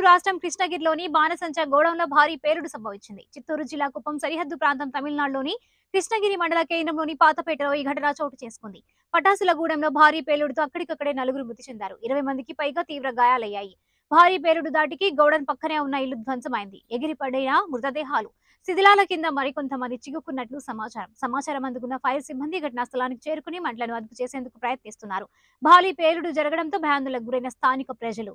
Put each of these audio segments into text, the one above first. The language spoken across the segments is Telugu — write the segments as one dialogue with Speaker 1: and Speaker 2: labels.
Speaker 1: రాష్ట్రం కృష్ణగిరిలోని బాణసంచ గోడంలో భారీ పేలుడు సంభవించింది. చిత్తూరు జిల్లా కుప్పం సరిహద్దు ప్రాంతం తమిళనాడులోని కృష్ణగిరి మండల కేంద్రంలోని పాతపేటలో ఈ ఘటన చోటు చేసుకుంది. పటాసులగూడెంలో భారీ పేలుడుతో అక్కడికక్కడే నలుగురు మృతి చెందారు. ఇరవై మందికి పైగా తీవ్ర గాయాలయ్యాయి. భారీ పేలుడు దాటికి గౌడన్ పక్కనే ఉన్న ఇల్లు ధ్వంసమైంది. ఎగిరిపడిన మృతదేహాలు శిథిలాల కింద మరికొంతమంది చిగుక్కున్నట్లు సమాచారం. సమాచారం అందుకున్న ఫైర్ సిబ్బంది ఘటనా స్థలానికి చేరుకుని మంటలను అదుపు చేసేందుకు ప్రయత్నిస్తున్నారు. భారీ పేలుడు జరగడంతో భయాందోళనకు గురైన స్థానిక ప్రజలు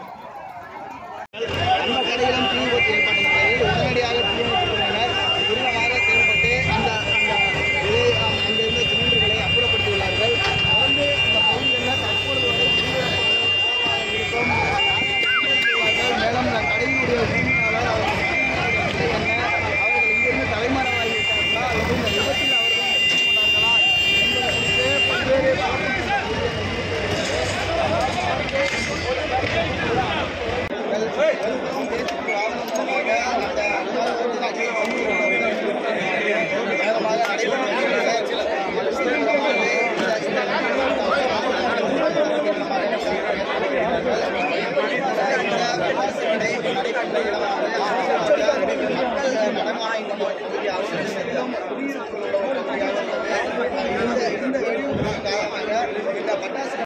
Speaker 2: la